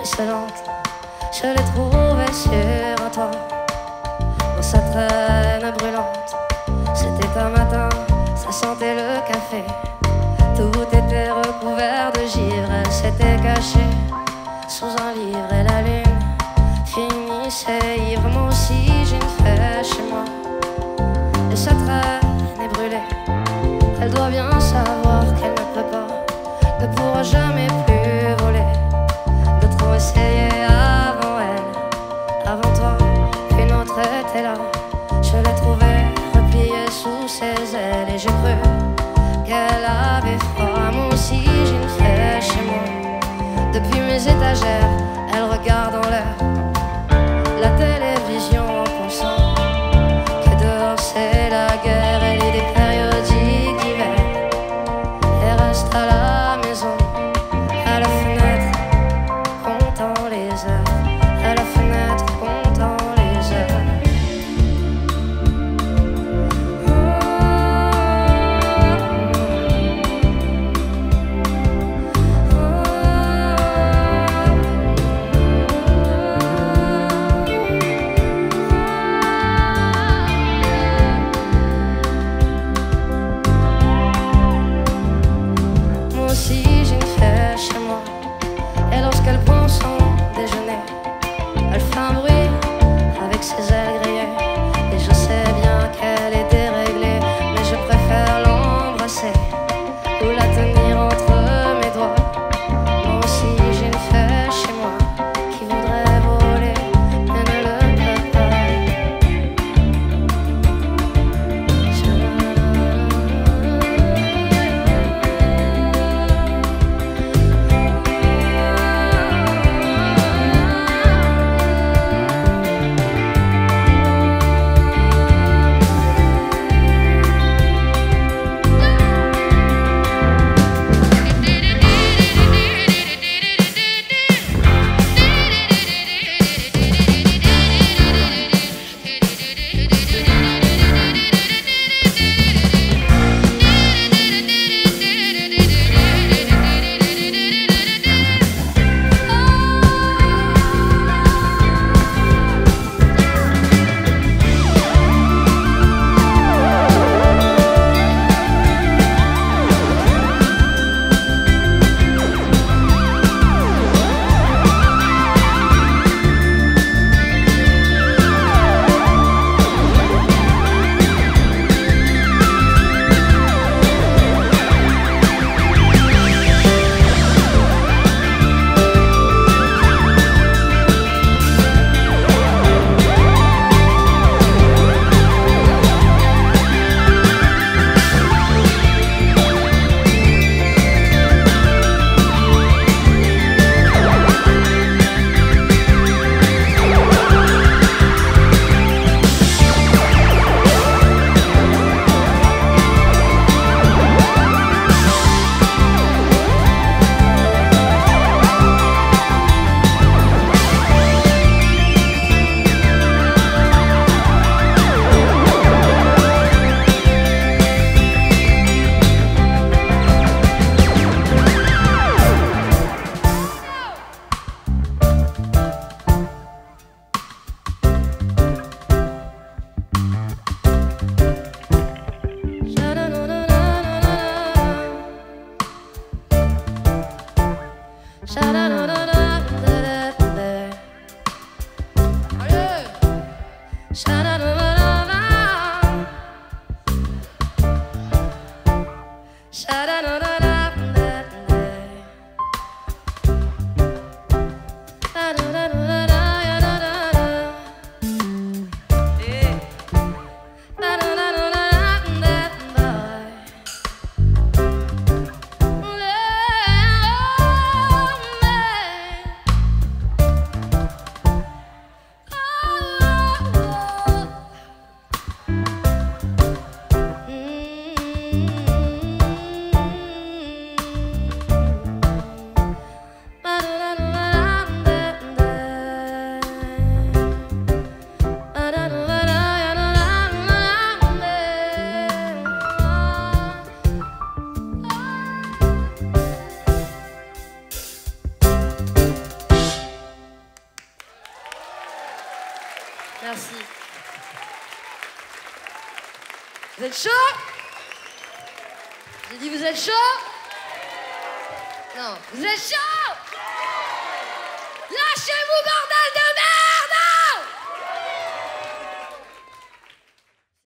excellente. Je l'ai trouvée sur un toit, dans sa traîne brûlante. C'était un matin, ça sentait le café. Tout était recouvert de givre, elle s'était cachée sous un livre et la lune finissait ivre. Moi aussi j'ai une fête chez moi, et sa traîne est brûlée. Elle doit bien savoir qu'elle ne peut pas, ne pourra jamais ailes et j'ai cru Elle fait Merci. Vous êtes chaud? J'ai dit vous êtes chaud? Non, vous êtes chaud? Lâchez-vous, bordel de